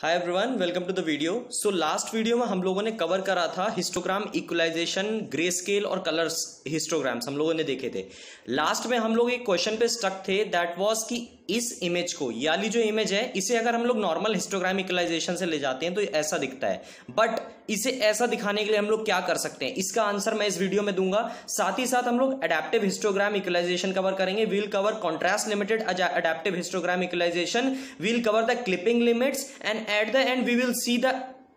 Hi everyone welcome to the video so last video में हम लोगों ने कवर करा था हिस्टोग्राम इक्वलाइजेशन ग्रे स्केल और कलर्स हिस्टोग्राम्स हम लोगों ने देखे थे। लास्ट में हम लोग एक क्वेश्चन पे स्टक थे दैट वाज कि इस इमेज को, याली जो इमेज है, इसे अगर हम लोग नॉर्मल हिस्टोग्राम इक्वलाइजेशन से ले जाते हैं तो ऐसा दिखता है। बट इसे ऐसा दिखाने के लिए हम लोग क्या कर सकते हैं? इसका आंसर मैं इस वीडियो में दूँगा। साथ ही साथ हम लोग अडेप्टिव हिस्टोग्राम इक्वलाइजेशन कवर करेंगे। We'll cover contrast limited adaptive histogram equalization we'll cover the clipping limits and at the end we will see the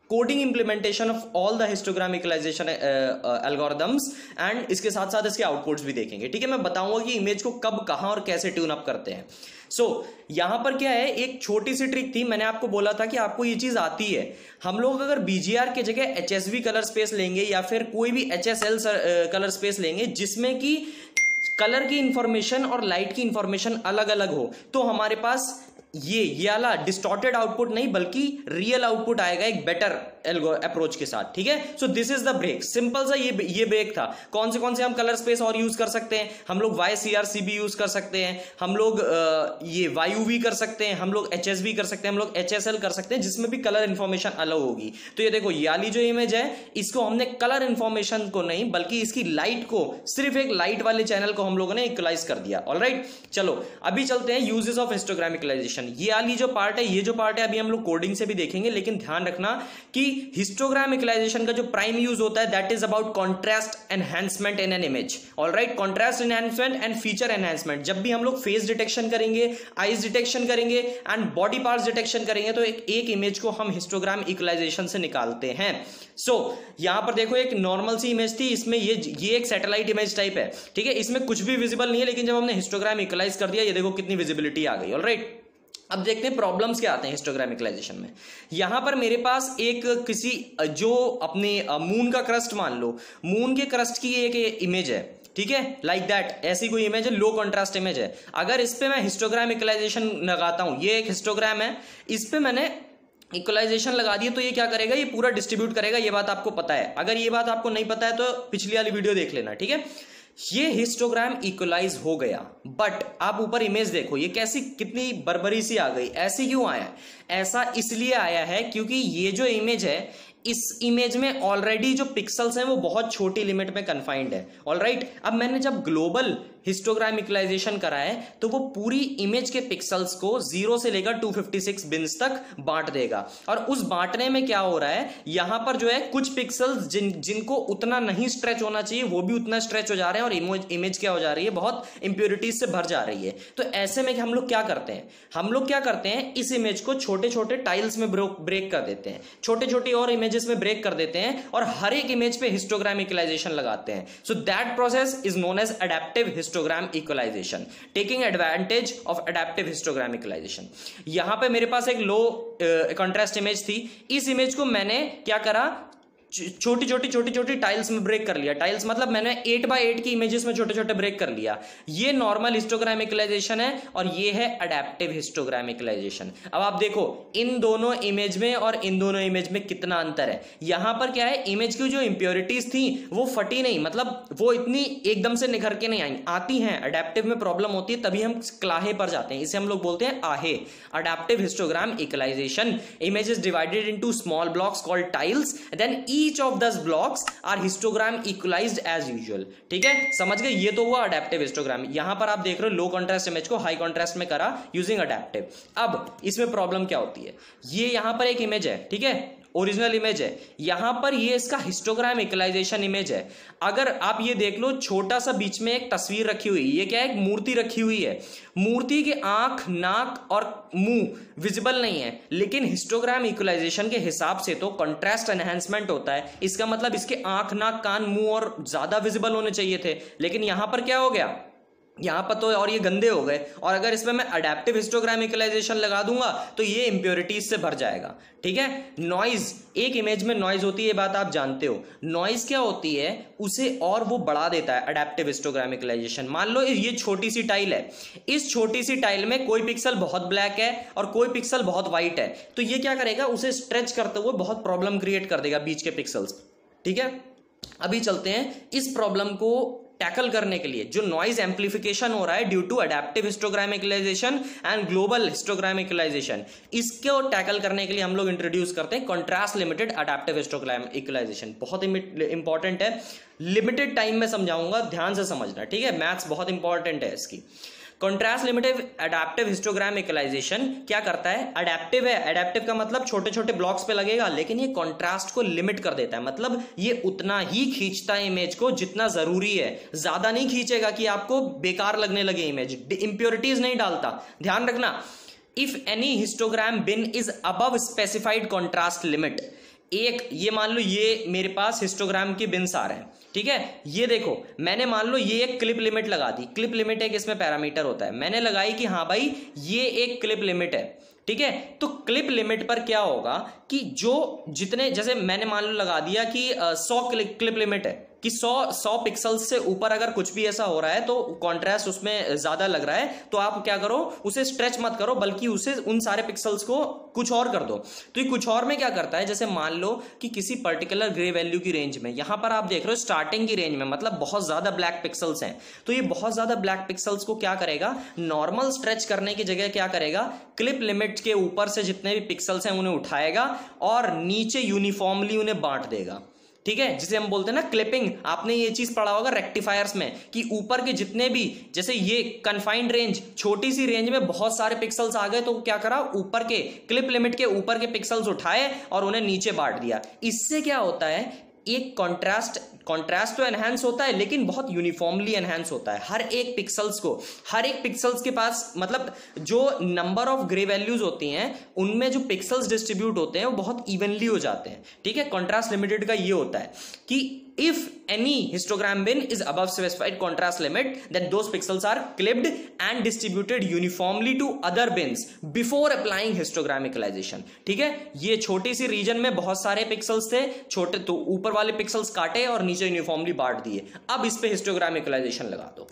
coding implementation of all the histogram equalization algorithms and इसके साथ साथ इसके outputs भी देखेंगे। ठीक है मैं बताऊँगा कि इमेज को कब कहाँ और कैसे ट्यून अप करते हैं। सो so, यहाँ पर क्या है एक छोटी सी ट्रिक थी। मैंने आपको बोला था कि आपको ये चीज़ आती है। हम लोग अगर बीजीआर के जगह एच कलर स्पेस लेंगे या फिर कोई भी एच कलर स्पेस लेंगे जिसमें कि कलर की इंफॉर्मेशन और लाइट की इंफॉर्मेशन अलग अलग हो तो हमारे पास ये ये वाला डिस्टॉर्टेड आउटपुट नहीं, बल्कि रियल आउटपुट आएगा एक बेटर अप्रोच के साथ, ठीक है? So this is the break simple सा ये ये ब्रेक था। कौन से कौन से हम कलर स्पेस और यूज़ कर सकते हैं? हम लोग Y C R C B use कर सकते हैं। हम लोग ये वायु भी कर सकते हैं। हम लोग एच एस भी कर सकते हैं। हम लोग एच एस एल कर सकते हैं, जिसमें भी कलर इन्फॉर्मेशन अलग होगी। तो ये देखो याली जो इमेज है, इसको हमने कलर इन्फॉर्मेशन को नहीं, बल्कि इसकी लाइट को, सिर्फ़ एक लाइट वाले चैनल को हम लोगों ने इक्वलाइज कर दिया। ऑल चलो, अभी चलते हैं यूजेस ऑफ़ हिस्टोग्राम इक्वलाइजेशन ये वाली जो पार्ट है ये जो पार्ट है अभी हम लोग कोडिंग से भी देखेंगे लेकिन ध्यान रखना कि हिस्टोग्राम इक्वलाइजेशन का जो प्राइम यूज़ होता है that is about contrast enhancement in an image all right contrast enhancement and feature enhancement जब भी हम लोग फेस डिटेक्शन करेंगे आइज़ डिटेक्शन करेंगे एंड बॉडी पार्ट डिटेक्शन करेंगे तो एक एक इमेज को हम हिस्टोग्राम इक्वलाइजेशन से निकालते हैं। सो so, यहाँ पर देखो एक नॉर्मल सी इमेज थी इसमें ये ये एक सैटेलाइट इमेज टाइप है। ठीक है इसमें कुछ भी विजिबल नहीं है लेकिन जब हमने हिस्टोग्राम इक्वलाइज कर दिया ये देखो कितनी विजिबिलिटी आ गई। ऑल राइट अब देखते हैं प्रॉब्लम्स क्या आते हैं हिस्टोग्रामिकलाइजेशन में। यहाँ पर मेरे पास एक किसी, जो अपने मून का क्रस्ट मान लो। मून के क्रस्ट की एक इमेज है, ठीक है? लाइक दैट ऐसी कोई इमेज है लो कॉन्ट्रास्ट इमेज है। अगर इस पर मैं हिस्टोग्राम इक्वलाइजेशन लगाता हूँ, ये एक हिस्टोग्राम है, इस पर मैंने इक्वलाइजेशन लगा दिए तो ये क्या करेगा? ये पूरा डिस्ट्रीब्यूट करेगा, ये बात आपको पता है। अगर ये बात आपको नहीं पता है तो पिछली वाली वीडियो देख लेना, ठीक है? ये हिस्टोग्राम इक्वलाइज हो गया। बट आप ऊपर इमेज देखो, ये कैसी, कितनी बरबरी सी आ गई, ऐसी क्यों आया? ऐसा इसलिए आया है क्योंकि ये जो इमेज है, इस इमेज में ऑलरेडी जो पिक्सल्स हैं, वो बहुत छोटी लिमिट में कन्फाइंड है। ऑलराइट अब मैंने जब ग्लोबल हिस्टोग्राम इक्वलाइजेशन करा है तो वो पूरी इमेज के पिक्सल्स को ज़ीरो से लेकर 256 बिन्स तक बांट देगा। और उस बांटने में क्या हो रहा है, यहाँ पर जो है कुछ पिक्सल्स जिन, जिनको उतना नहीं स्ट्रेच होना चाहिए, वो भी उतना स्ट्रेच हो जा रहे हैं और इमेज इमेज क्या हो जा रही है, बहुत इंप्योरिटीज से भर जा रही है। तो ऐसे में हम लोग क्या करते हैं? हम लोग क्या करते हैं, इस इमेज को छोटे छोटे टाइल्स में ब्रेक कर देते हैं। छोटे छोटे और इमेजेस में ब्रेक कर देते हैं और हर एक इमेज पे हिस्टोग्राम इक्वलाइजेशन लगाते हैं। So that process is known as adaptive histogram equalization taking advantage of adaptive histogram equalization यहाँ पे मेरे पास एक लो कॉन्ट्रास्ट इमेज थी। इस इमेज को मैंने क्या करा? छोटी छोटी छोटी छोटी टाइल्स में ब्रेक कर लिया। टाइल्स मतलब मैंने एट बाय एट की इमेजेस में छोटे छोटे ब्रेक कर लिया। ये नॉर्मल हिस्टोग्रामिकलाइजेशन है और ये है अडेप्टिव हिस्टोग्रामिकलाइजेशन अब आप देखो, इन दोनों इमेज में और इन दोनों इमेज में कितना अंतर है। यहाँ पर क्या है इमेज की जो इंप्योरिटीज थी, वो फटी नहीं। मतलब वो इतनी एकदम से निखर के नहीं आई। आती हैं अडेप्टिव में प्रॉब्लम होती है, तभी हम क्लाहे पर जाते हैं। इसे हम लोग बोलते हैं आहे। Adaptive histogram equalization image is divided into small blocks called tiles then E each of this blocks are histogram equalized as usual ठीक है? समझ गए? ये तो हुआ अडेप्टिव हिस्टोग्राम यहाँ पर आप देख रहे हो लो कॉन्ट्रास्ट इमेज को हाई कॉन्ट्रास्ट में करा यूजिंग अडेप्टिव अब, इसमें प्रॉब्लम क्या होती है? ये यहाँ पर एक इमेज है, ठीक है? ओरिजिनल इमेज है. यहाँ पर ये इसका हिस्टोग्राम इक्वलाइजेशन इमेज है. अगर आप ये देख लो, छोटा सा बीच में एक तस्वीर रखी हुई, ये क्या है? एक मूर्ति रखी हुई है. मूर्ति के आँख, नाक और मुँह विजिबल नहीं है, लेकिन हिस्टोग्राम इक्वलाइजेशन के हिसाब से तो कंट्रास्ट एनहेंसमेंट होता है। इसका मतलब इसके आँख, नाक, कान, मुँह और ज़्यादा विजिबल होने चाहिए थे। लेकिन यहाँ पर क्या हो गया? यहाँ पर तो और ये गंदे हो गए। और अगर इसमें मैं अडेप्टिव हिस्टोग्रामिकलाइजेशन लगा दूँगा तो ये इंप्योरिटीज से भर जाएगा। ठीक है? नॉइज़ एक इमेज में नॉइज़ होती है बात आप जानते हो। नॉइज़ क्या होती है? उसे और वो बढ़ा देता है अडेप्टिव हिस्टोग्रामिकलाइजेशन मान लो, ये छोटी सी टाइल है। इस छोटी सी टाइल में कोई पिक्सल बहुत ब्लैक है और कोई पिक्सल बहुत व्हाइट है। तो ये क्या करेगा? उसे स्ट्रेच करते हुए बहुत प्रॉब्लम क्रिएट कर देगा बीच के पिक्सल्स ठीक है? अभी चलते हैं। इस प्रॉब्लम को टैकल करने के लिए, जो नॉइज़ एम्पलीफिकेशन हो रहा है due to adaptive histogram equalization and global histogram equalization इसके टैकल करने के लिए हम लोग इंट्रोड्यूस करते हैं contrast limited adaptive histogram equalization बहुत इंपॉर्टेंट है। लिमिटेड टाइम में समझाऊँगा, ध्यान से समझना, ठीक है? मैथ्स बहुत इंपॉर्टेंट है इसकी। Contrast limited adaptive histogram equalization क्या करता है? अडेप्टिव है। अडेप्टिव का मतलब छोटे छोटे ब्लॉक्स पे लगेगा, लेकिन ये कॉन्ट्रास्ट को लिमिट कर देता है। मतलब ये उतना ही खींचता है इमेज को जितना ज़रूरी है। ज़्यादा नहीं खींचेगा कि आपको बेकार लगने लगे इमेज इंप्योरिटीज नहीं डालता। ध्यान रखना if any histogram bin is above specified contrast limit एक, ये मान लो ये मेरे पास हिस्टोग्राम की बिन्स आ रहे हैं, ठीक है? ये देखो, मैंने मान लो ये एक क्लिप लिमिट लगा दी। क्लिप लिमिट एक इसमें पैरामीटर होता है। मैंने लगाई कि हाँ भाई, ये एक क्लिप लिमिट है, ठीक है? तो क्लिप लिमिट पर क्या होगा कि जो जितने, जैसे मैंने मान लो लगा दिया कि सौ क्लिप लिमिट है कि 100 100 पिक्सल्स से ऊपर अगर कुछ भी ऐसा हो रहा है तो कॉन्ट्रास्ट उसमें ज़्यादा लग रहा है। तो आप क्या करो, उसे स्ट्रेच मत करो, बल्कि उसे उन सारे पिक्सल्स को कुछ और कर दो। तो ये कुछ और में क्या करता है, जैसे मान लो कि किसी पर्टिकुलर ग्रे वैल्यू की रेंज में, यहाँ पर आप देख रहे हो स्टार्टिंग की रेंज में मतलब बहुत ज़्यादा ब्लैक पिक्सल्स हैं। तो ये बहुत ज़्यादा ब्लैक पिक्सल्स को क्या करेगा नॉर्मल स्ट्रेच करने की जगह क्या करेगा क्लिप लिमिट के ऊपर से जितने भी पिक्सल्स हैं, उन्हें उठाएगा और नीचे यूनिफॉर्मली उन्हें बांट देगा। ठीक है? जिसे हम बोलते हैं ना क्लिपिंग आपने ये चीज़ पढ़ा होगा रेक्टिफायर्स में कि ऊपर के जितने भी, जैसे ये कन्फाइंड रेंज छोटी सी रेंज में बहुत सारे पिक्सल्स आ गए तो क्या करा? ऊपर के क्लिप लिमिट के ऊपर के पिक्सल्स उठाए और उन्हें नीचे बांट दिया। इससे क्या होता है एक कॉन्ट्रास्ट कॉन्ट्रास्ट तो एनहेंस होता है, लेकिन बहुत यूनिफॉर्मली एनहेंस होता है। हर एक पिक्सल्स को, हर एक पिक्सल्स के पास मतलब जो नंबर ऑफ़ ग्रे वैल्यूज़ होती हैं, उनमें जो पिक्सल्स डिस्ट्रीब्यूट होते हैं, वो बहुत इवनली हो जाते हैं। ठीक है? कॉन्ट्रास्ट लिमिटेड का ये होता है कि if any histogram bin is above specified contrast limit, then those pixels are clipped and distributed uniformly to other bins before applying histogram equalization ठीक है? ये छोटी सी रीजन में बहुत सारे पिक्सल्स थे, छोटे तो ऊपर वाले पिक्सल्स काटे और नीचे यूनिफॉर्मली बांट दिए। अब इस पे हिस्टोग्राम इक्वलाइजेशन लगा दो।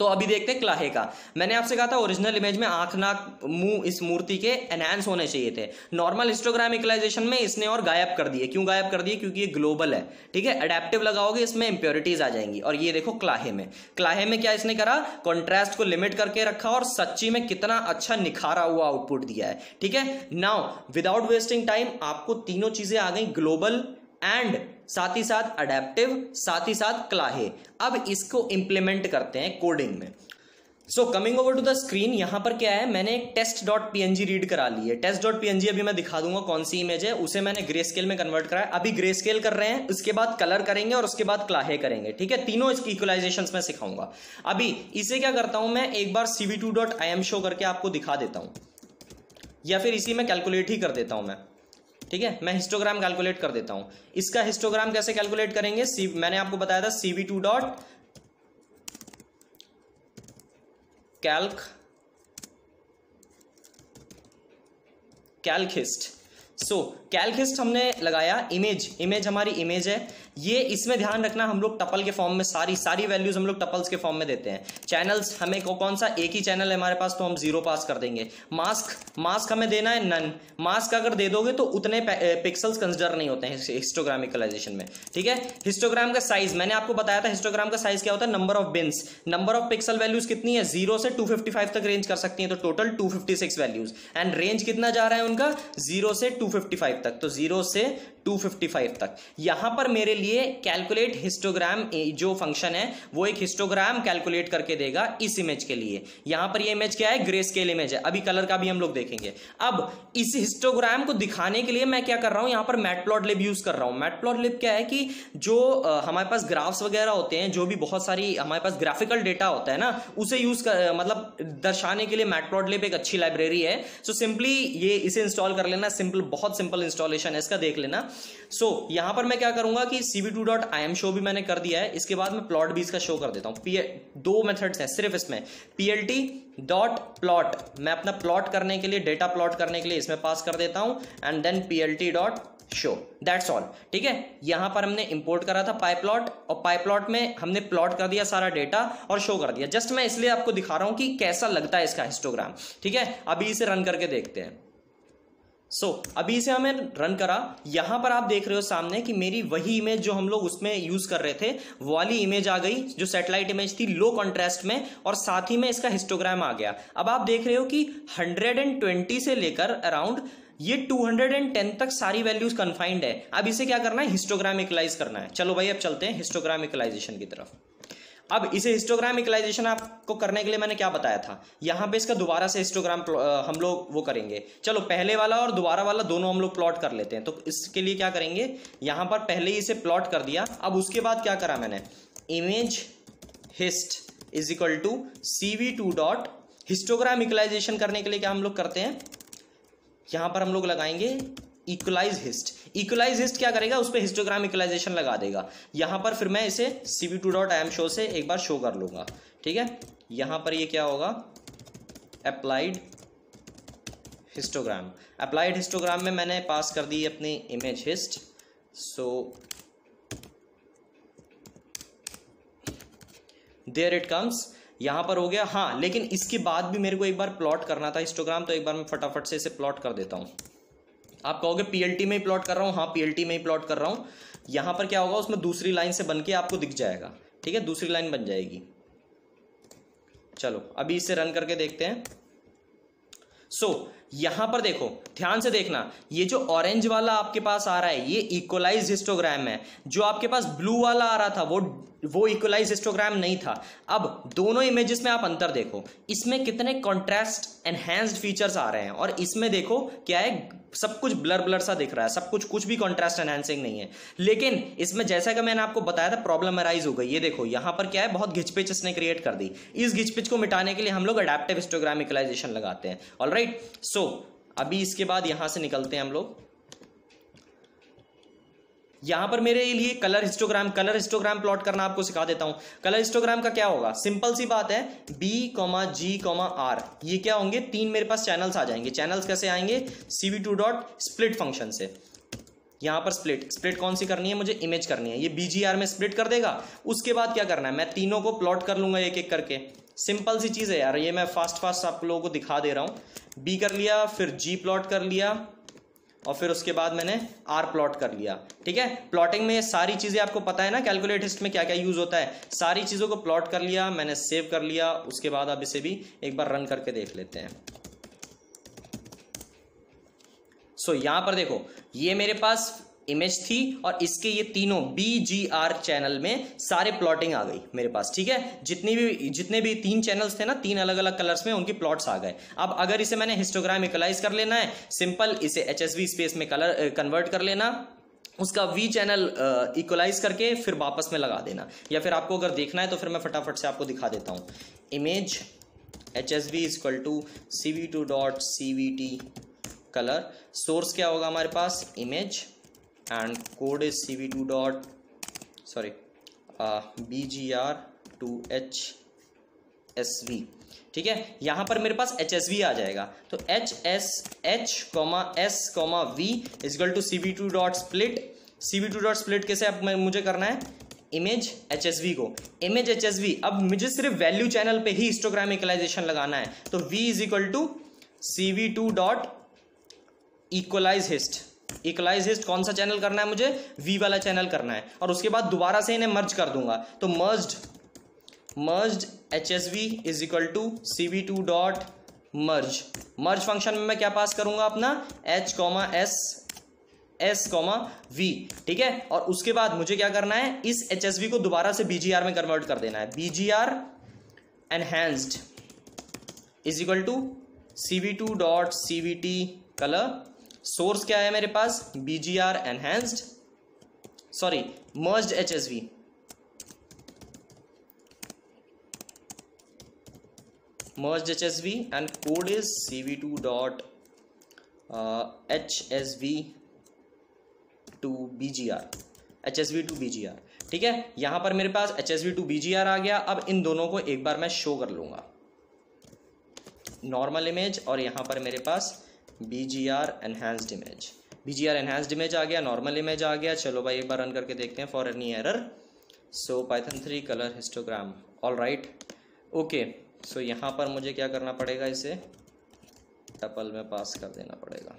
तो अभी देखते हैं क्लाहे का। मैंने आपसे कहा था ओरिजिनल इमेज में आँख, नाक, मुँह इस मूर्ति के एनहांस होने चाहिए थे। नॉर्मल हिस्टोग्राम इक्वलाइजेशन में इसने और गायब कर दिए। क्यों गायब कर दिए? क्योंकि ये ग्लोबल है। ठीक है? अडेप्टिव लगाओगे, इसमें इंप्योरिटीज आ जाएँगी। और ये देखो क्लाहे में। क्लाहे में क्या इसने करा? कॉन्ट्रास्ट को लिमिट करके रखा और सच्ची में कितना अच्छा निखारा हुआ आउटपुट दिया है। ठीक है? नाउ विदाउट वेस्टिंग टाइम आपको तीनों चीज़ें आ गई ग्लोबल एंड साथ ही साथ अडेप्टिव साथ ही साथ क्लाहे। अब इसको इंप्लीमेंट करते हैं कोडिंग में। So coming over to the screen यहाँ पर क्या है? मैंने एक टेस्ट डॉट पीएनजी रीड करा ली है। टेस्ट डॉट पीएनजी अभी मैं दिखा दूँगा कौन सी इमेज है। उसे मैंने ग्रे स्केल में कन्वर्ट करा है। अभी ग्रे स्केल कर रहे हैं, उसके बाद कलर करेंगे और उसके बाद क्लाहे करेंगे। ठीक है? तीनों इसकी इक्वलाइजेशन में सिखाऊँगा। अभी इसे क्या करता हूँ मैं? एक बार CV two dot I M show करके आपको दिखा देता हूँ। या फिर इसी में कैलकुलेट ही कर देता हूँ मैं। ठीक है? मैं हिस्टोग्राम कैलकुलेट कर देता हूँ। इसका हिस्टोग्राम कैसे कैलकुलेट करेंगे? सी मैंने आपको बताया था CV two dot calc calc hist so calc hist हमने लगाया इमेज इमेज हमारी इमेज है। ये इसमें ध्यान रखना हम लोग टपल के फॉर्म में सारी सारी वैल्यूज़ हम लोग टपल्स के फॉर्म में देते हैं। चैनल्स हमें को, कौन सा? एक ही चैनल है हमारे पास तो हम ज़ीरो पास कर देंगे। मास्क मास्क हमें देना है नन मास्क अगर दे दोगे तो उतने पिक्सल्स कंसिडर नहीं होते हैं हिस्टोग्रामिकलाइजेशन में। ठीक है? हिस्टोग्राम का साइज़ मैंने आपको बताया था हिस्टोग्राम का साइज़ क्या होता है? Number of bins number of pixel values कितनी है? ज़ीरो से टू तक रेंज कर सकती है तो total two values and range कितना जा रहा है उनका? ज़ीरो से टू तक। तो ज़ीरो से 255 तक। यहाँ पर मेरे लिए कैलकुलेट हिस्टोग्राम जो फ़ंक्शन है, वो एक हिस्टोग्राम कैलकुलेट करके देगा इस इमेज के लिए। यहाँ पर ये इमेज क्या है? ग्रे स्केल इमेज है। अभी कलर का भी हम लोग देखेंगे। अब इस हिस्टोग्राम को दिखाने के लिए मैं क्या कर रहा हूँ? यहाँ पर मैटप्लॉट लिप यूज़ कर रहा हूँ। मैटप्लॉट लिप क्या है कि जो हमारे पास ग्राफ्स वगैरह होते हैं, जो भी बहुत सारी हमारे पास ग्राफिकल डेटा होता है ना, उसे यूज़ मतलब दर्शाने के लिए मैटप्लॉट लिप एक अच्छी लाइब्रेरी है। सो सिंपली ये इसे इंस्टॉल कर लेना। सिंपल बहुत सिंपल इंस्टॉलेशन है। इसका देख लेना। सो so, यहाँ पर मैं क्या करूँगा कि CV two dot I M show भी मैंने कर दिया है। इसके बाद मैं प्लॉट भी इसका शो कर देता हूँ। दो मेथड्स हैं सिर्फ़ इसमें। पीएलटी डॉट प्लॉट मैं अपना प्लॉट करने के लिए डेटा प्लॉट करने के लिए इसमें पास कर देता हूँ। And then PLT dot show that's all ठीक है? यहाँ पर हमने इंपोर्ट करा था पाई प्लॉट और पाई प्लॉट में हमने प्लॉट कर दिया सारा डेटा और शो कर दिया। जस्ट मैं इसलिए आपको दिखा रहा हूँ कि कैसा लगता है इसका हिस्टोग्राम ठीक है? अभी इसे रन करके देखते हैं। सो so, अभी इसे हमें रन करा। यहाँ पर आप देख रहे हो सामने कि मेरी वही इमेज जो हम लोग उसमें यूज़ कर रहे थे वो वाली इमेज आ गई जो सैटेलाइट इमेज थी लो कॉन्ट्रास्ट में और साथ ही में इसका हिस्टोग्राम आ गया। अब आप देख रहे हो कि 120 से लेकर अराउंड ये 210 तक सारी वैल्यूज़ कन्फाइंड है। अब इसे क्या करना है? हिस्टोग्राम इक्वलाइज करना है। चलो भाई अब चलते हैं हिस्टोग्राम इक्वलाइजेशन की तरफ़। अब इसे हिस्टोग्राम इक्वलाइजेशन आपको करने के लिए मैंने क्या बताया था? यहाँ पे इसका दोबारा से हिस्टोग्राम हम लोग वो करेंगे। चलो, पहले वाला और दोबारा वाला दोनों हम लोग प्लॉट कर लेते हैं। तो इसके लिए क्या करेंगे? यहाँ पर पहले ही इसे प्लॉट कर दिया। अब उसके बाद क्या करा मैंने? Image hist is equal to CV two dot histogram equalization करने के लिए क्या हम लोग करते हैं? यहाँ पर हम लोग लगाएँगे इक्वलाइज हिस्ट इक्वलाइज हिस्ट क्या करेगा? उस पर हिस्टोग्राम इक्वलाइजेशन लगा देगा। यहाँ पर फिर मैं इसे CV two dot I M show से एक बार शो कर लूँगा। ठीक है? यहाँ पर ये क्या होगा? अप्लाइड हिस्टोग्राम अप्लाइड हिस्टोग्राम में मैंने पास कर दी अपनी image hist so there it comes यहाँ पर हो गया। हाँ लेकिन इसके बाद भी मेरे को एक बार प्लॉट करना था हिस्टोग्राम तो एक बार मैं फटाफट से इसे प्लॉट कर देता हूँ। आप कहोगे पीएलटी में ही प्लॉट कर रहा हूँ हाँ पीएलटी में ही प्लॉट कर रहा हूँ। यहाँ पर क्या होगा उसमें दूसरी लाइन से बन के आपको दिख जाएगा। ठीक है दूसरी लाइन बन जाएगी। चलो अभी इसे रन करके देखते हैं। सो so, यहाँ पर देखो ध्यान से देखना ये जो ऑरेंज वाला आपके पास आ रहा है ये इक्वलाइज हिस्टोग्राम है। जो आपके पास ब्लू वाला आ रहा था वो वो इक्वलाइज हिस्टोग्राम नहीं था। अब दोनों इमेजेस में आप अंतर देखो। इसमें कितने कॉन्ट्रास्ट एनहेंस्ड फीचर्स आ रहे हैं और इसमें देखो क्या है सब कुछ ब्लर ब्लर सा दिख रहा है, सब कुछ कुछ भी कॉन्ट्रास्ट एनहेंसिंग नहीं है। लेकिन इसमें जैसा कि मैंने आपको बताया था प्रॉब्लम अराइज हो गई। ये देखो, यहाँ पर क्या है, बहुत घिचपिच इसने क्रिएट कर दी। इस घिचपिच को मिटाने के लिए हम लोग अडेप्टिव हिस्टोग्राम इक्वलाइजेशन लगाते हैं। ऑल राइट सो अभी इसके बाद यहाँ से निकलते हैं हम लोग। यहाँ पर मेरे लिए colour histogram colour histogram plot करना आपको सिखा देता हूँ। कलर हिस्टोग्राम का क्या होगा? सिंपल सी बात है B comma G comma R ये क्या होंगे? तीन मेरे पास चैनल्स आ जाएँगे। चैनल्स कैसे आएँगे? CV two dot split function से। यहाँ पर स्प्लिट स्प्लिट कौन सी करनी है? मुझे इमेज करनी है। ये बीजीआर में स्प्लिट कर देगा। उसके बाद क्या करना है? मैं तीनों को प्लॉट कर लूँगा एक एक करके। सिंपल सी चीज़ है यार। ये मैं फास्ट फास्ट आप लोगों को दिखा दे रहा हूँ। बी कर लिया, फिर जी प्लॉट कर लिया। और फिर उसके बाद मैंने आर प्लॉट कर लिया। ठीक है? प्लॉटिंग में सारी चीज़ें आपको पता है ना कैलकुलेटिस्ट में क्या क्या यूज़ होता है। सारी चीज़ों को प्लॉट कर लिया मैंने सेव कर लिया उसके बाद आप इसे भी एक बार रन करके देख लेते हैं। सो so, यहाँ पर देखो ये मेरे पास इमेज थी और इसके ये तीनों बी जी आर चैनल में सारे प्लॉटिंग आ गई मेरे पास, ठीक है? जितनी भी, जितने भी तीन चैनल्स थे ना, तीन अलग अलग कलर्स में उनकी प्लॉट्स आ गए। अब अगर इसे मैंने हिस्टोग्राम इक्वलाइज कर लेना है सिंपल इसे HSV स्पेस में कलर कन्वर्ट कर लेना, उसका वी चैनल इक्वलाइज करके फिर वापस में लगा देना। या फिर आपको अगर देखना है तो फिर मैं फटाफट से आपको दिखा देता हूँ। Image H S V equal to C V two dot C V T colour source क्या होगा हमारे पास? Image and code is cv2 dot sorry uh, bgr2h sv ठीक है? यहाँ पर मेरे पास एच एस वी आ जाएगा। तो H S H comma S comma V equal to C V two dot split C V two dot split कैसे अब मुझे करना है? इमेज एच एस वी को। इमेज एच एस वी अब मुझे सिर्फ़ वैल्यू चैनल पे ही हिस्टोग्राम इक्वलाइजेशन लगाना है। तो V is equal to C V two dot equalize hist equalize कौन सा चैनल करना है मुझे? वी वाला चैनल करना है। और उसके बाद दोबारा से इन्हें मर्ज कर दूँगा। तो merge merge H S V is equal to C V two dot merge merge function में मैं क्या पास करूँगा अपना? H comma S S comma V ठीक है? और उसके बाद मुझे क्या करना है? इस एच एस वी को दोबारा से बीजीआर में कन्वर्ट कर देना है। BGR enhanced is equal to C V two dot C V T colour source क्या है मेरे पास? BGR enhanced sorry merge H S V is C V two dot H S V to R H S V to R ठीक है? यहाँ पर मेरे पास H V to R आ गया। अब इन दोनों को एक बार मैं शो कर लूँगा। नॉर्मल इमेज और यहाँ पर मेरे पास B G R enhanced image B G R enhanced image आ गया नॉर्मल इमेज आ गया। चलो भाई एक बार रन करके देखते हैं for any error so Python three colour histogram all right okay so यहाँ पर मुझे क्या करना पड़ेगा इसे? टपल में पास कर देना पड़ेगा।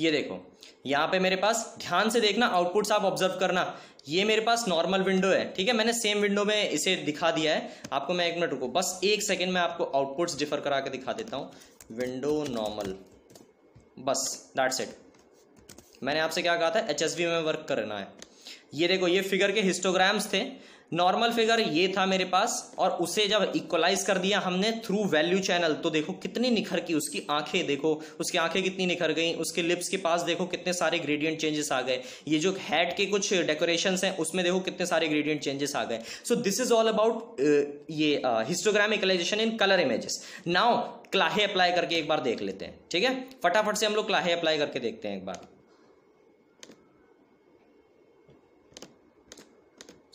ये देखो, यहाँ पे मेरे पास ध्यान से देखना आउटपुट्स आप ऑब्ज़र्व करना, ये मेरे पास नॉर्मल विंडो है, ठीक है? मैंने सेम विंडो में इसे दिखा दिया है। आपको मैं एक मिनट रुको, बस एक सेकेंड में आपको आउटपुट्स डिफर करा के दिखा देता हूँ। विंडो नॉर्मल बस दैट्स इट मैंने आपसे क्या कहा था? एच में वर्क करना है। ये देखो, ये फिगर के हिस्टोग्राम्स थे। नॉर्मल फिगर ये था मेरे पास और उसे जब इक्वलाइज कर दिया हमने थ्रू वैल्यू चैनल तो देखो कितनी निखर की उसकी आँखें देखो, उसकी आँखें कितनी निखर गई, उसके लिप्स के पास देखो कितने सारे ग्रेडियंट चेंजेस आ गए। ये जो हेड के कुछ डेकोरेशन हैं, उसमें देखो कितने सारे ग्रेडियंट चेंजेस आ गए। So this is all about ये histogram equalization in colour images now क्लाहे apply करके एक बार देख लेते हैं, ठीक है? फटाफट से हम लोग क्लाहे अप्लाई करके देखते हैं एक बार।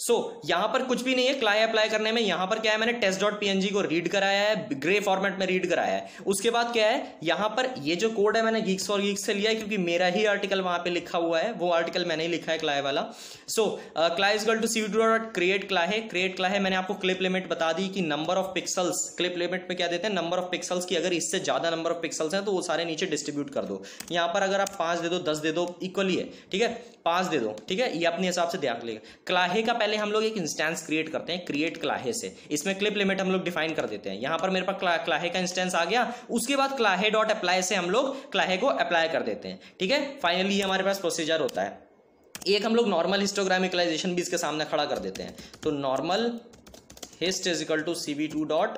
सो so, यहाँ पर कुछ भी नहीं है क्लाई अप्लाई करने में। यहाँ पर क्या है मैंने टेस्ट डॉट पीएनजी को रीड कराया है ग्रे फॉर्मेट में रीड कराया है। उसके बाद क्या है यहाँ पर ये जो कोड है मैंने गीक्स फॉर गीक्स से लिया है क्योंकि मेरा ही आर्टिकल वहाँ पे लिखा हुआ है। वो आर्टिकल मैंने ही लिखा है क्लाय वाला। सो क्लाई इज़ गल टू सी डॉट क्रिएट क्ला है। क्रिएट क्ला है मैंने आपको क्लिप लिमिट बता दी कि number of pixels clip limit में क्या देते हैं नंबर ऑफ़ पिक्सल्स की अगर इससे ज़्यादा नंबर ऑफ़ पिक्सल्स हैं तो वो सारे नीचे डिस्ट्रीब्यूट कर दो। यहाँ पर अगर आप पाँच दे दो दस दे दो इक्वली है। ठीक है? पाँच दे दो। ठीक है? ये अपने हिसाब से ध्यान लेगा क्लाहे का पहले हम लोग एक इंस्टेंस क्रिएट करते हैं क्रिएट क्लाहे से। इसमें क्लिप लिमिट हम लोग डिफाइन कर देते हैं। यहाँ पर मेरे पास क्ला, क्लाहे का इंस्टेंस आ गया। उसके बाद क्लाहे डॉट अप्लाई से हम लोग क्लाहे को अप्लाई कर देते हैं। ठीक है? फाइनली हमारे पास प्रोसीजर होता है। एक हम लोग नॉर्मल हिस्टोग्रामिकलाइजेशन भी इसके सामने खड़ा कर देते हैं। तो normal hist is equal to C B two dot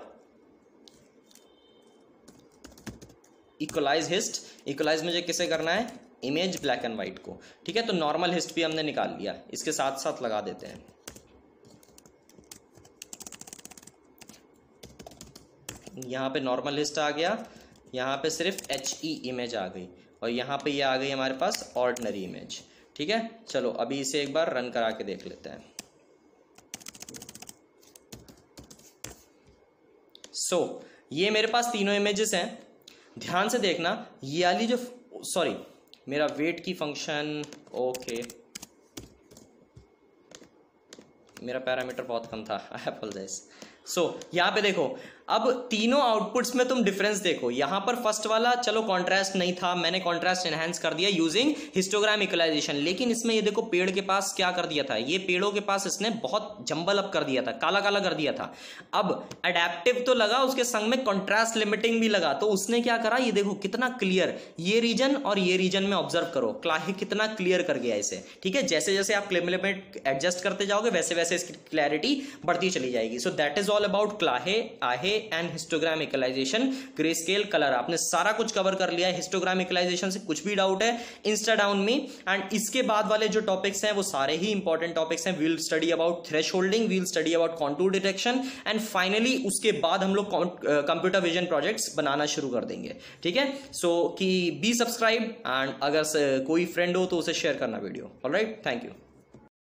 equalize hist equalize मुझे किसे करना है? इमेज ब्लैक एंड व्हाइट को। ठीक है? तो नॉर्मल हिस्ट भी हमने निकाल लिया। इसके साथ साथ लगा देते हैं। यहाँ पे नॉर्मल लिस्ट आ गया यहाँ पे सिर्फ़ एच ई इमेज आ गई और यहाँ पे ये यह आ गई हमारे पास ऑर्डनरी इमेज ठीक है? चलो अभी इसे एक बार रन करा के देख लेते हैं। सो so, ये मेरे पास तीनों इमेजेस हैं। ध्यान से देखना ये वाली जो सॉरी मेरा वेट की फ़ंक्शन ओके मेरा पैरामीटर बहुत कम था आई अपोलोजाइज सो यहाँ पे देखो अब तीनों आउटपुट्स में तुम डिफरेंस देखो। यहाँ पर फ़र्स्ट वाला, चलो कॉन्ट्रास्ट नहीं था, मैंने कॉन्ट्रास्ट एनहेंस कर दिया यूजिंग हिस्टोग्राम इक्वलाइजेशन लेकिन इसमें ये देखो, पेड़ के पास क्या कर दिया था? ये पेड़ों के पास इसने बहुत जंबल अप कर दिया था काला काला कर दिया था। अब अडेप्टिव तो लगा, उसके संग में कॉन्ट्रास्ट लिमिटिंग भी लगा तो उसने क्या करा? ये देखो, कितना क्लियर ये रीजन और ये रीजन में ऑब्ज़र्व करो। क्लाहे कितना क्लियर कर गया इसे, ठीक है? जैसे जैसे आप क्लिप लिमिट एडजस्ट करते जाओगे वैसे वैसे इसकी क्लैरिटी बढ़ती चली जाएगी। So that is all about क्लाहे आहे and histogram equalization grey scale colour आपने सारा कुछ कवर कर लिया है हिस्टोग्राम इक्वलाइजेशन से कुछ भी डाउट है इंस्टा डाउन में एंड इसके बाद वाले जो टॉपिक्स हैं, वो सारे ही इंपॉर्टेंट टॉपिक्स हैं. We'll study about thresholding we'll study about contour detection and finally उसके बाद हम लोग कंप्यूटर विजन प्रोजेक्ट्स बनाना शुरू कर देंगे. ठीक है? सो कि बी सब्सक्राइब एंड अगर कोई फ्रेंड हो तो उसे शेयर करना वीडियो ऑल थैंक यू